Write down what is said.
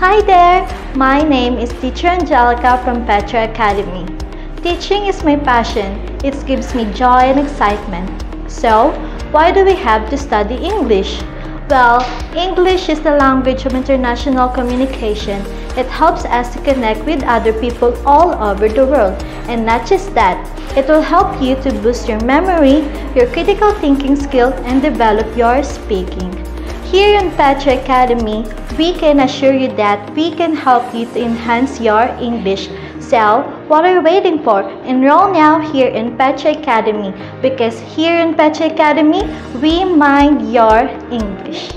Hi there! My name is Teacher Angelica from Petra Academy. Teaching is my passion. It gives me joy and excitement. So, why do we have to study English? Well, English is the language of international communication. It helps us to connect with other people all over the world. And not just that, it will help you to boost your memory, your critical thinking skills, and develop your speaking. Here in Petra Academy, we can assure you that we can help you to enhance your English. So, what are you waiting for? Enroll now here in Petra Academy because here in Petra Academy, we mind your English.